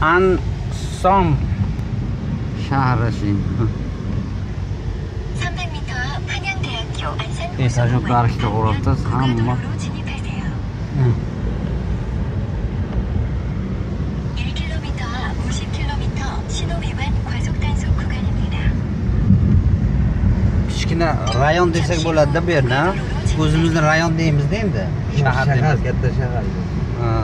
Ansom shahri shu. 300m 앞 한양대학교 안산 이 사진 가르치러 오랬다. 한번. kichkina rayon desak bo'ladida bu yerni o'zimizni rayon deymizda endi shahar shahar deymizda katta shahar Ha.